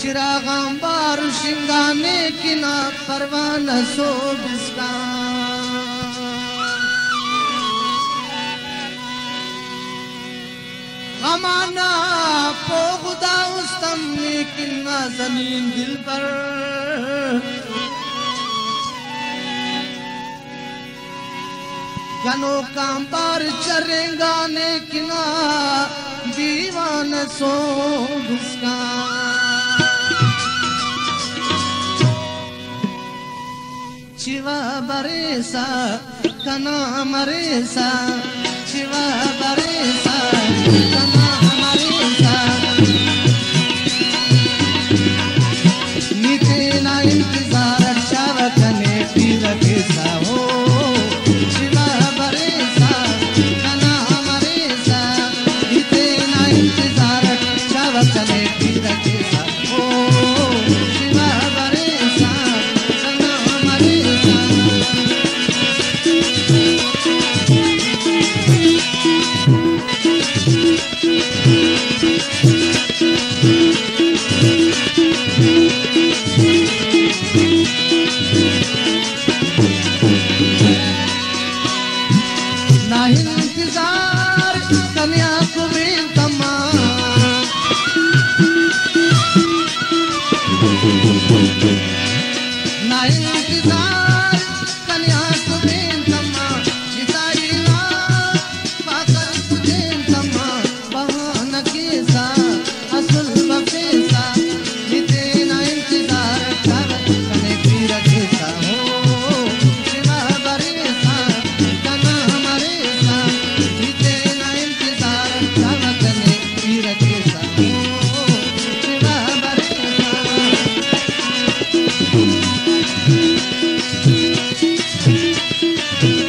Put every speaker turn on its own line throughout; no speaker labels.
चिरागाम बार शिंगाने किना परवान सो बिस्का गमाना पोगुदा उस्तम लेकिन नाजनीन दिल पर। गनो काम पर चरेगा ने किना दीवान सो घुसका शिवा बरेसा कना मरेसा शिवा बरेसा कना मरेसा. नीचे ना इंतजार चावकने पीर केसा हो? शिवा बरेसा कना मरेसा नीचे ना इंतजार चावकने पीर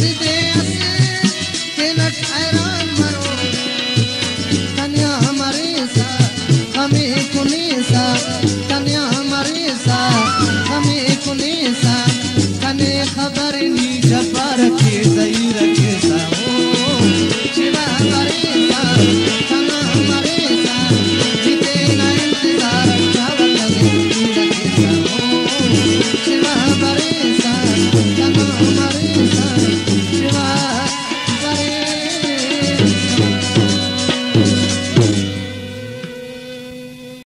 हंस दे